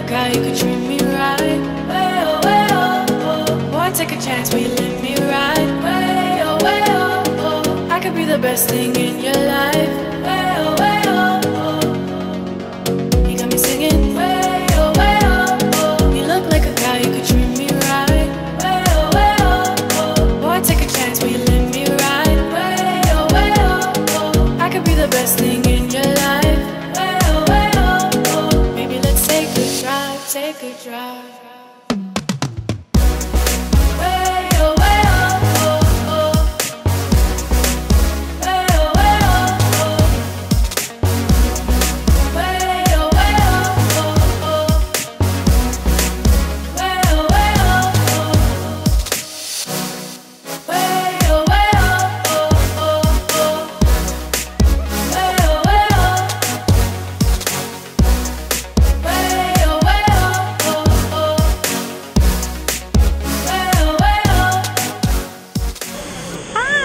guy who could treat me right. Way oh, way oh, oh. Boy, take a chance, will you let me ride? Way oh, way oh, oh. I could be the best thing in your life. Way oh, way oh, oh. You got me singing. Oh, oh, oh. You look like a guy could treat me right. Oh, oh, oh. Boy, take a chance, will you let me ride? Oh, oh, oh. I could be the best thing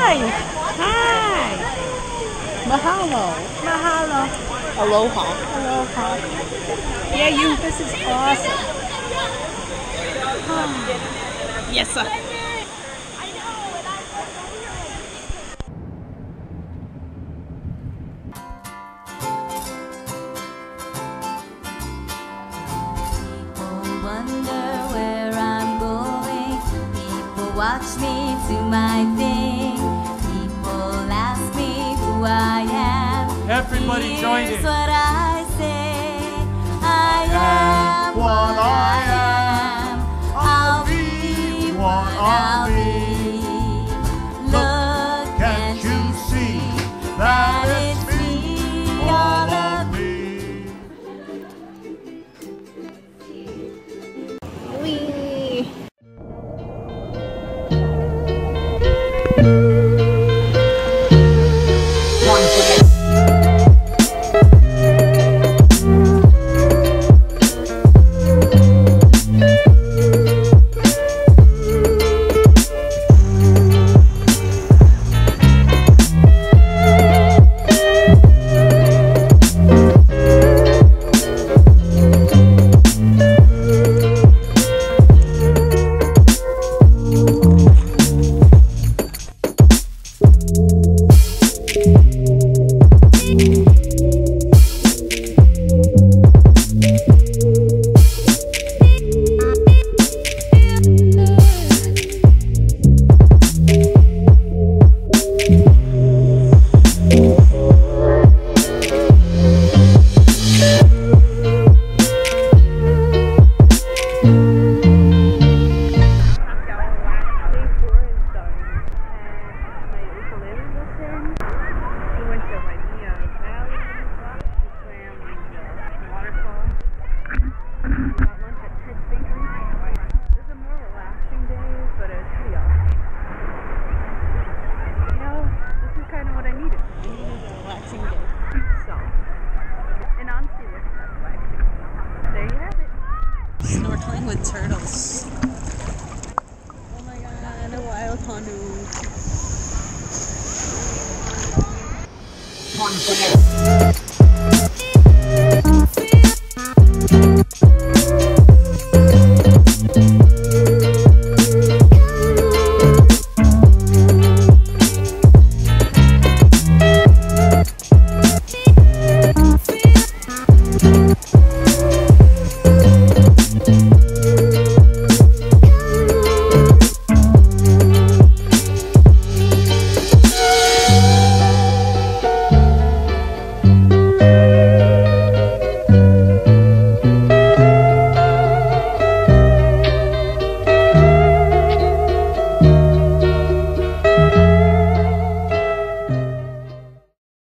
Hi. Hi. Mahalo. Mahalo. Aloha. Aloha. Yeah, you. This is awesome. yes, sir. People wonder where I'm going. People watch me do my thing. Everybody Here's join in. what I say. I am what I am. I'll be what I'll be. Hondo.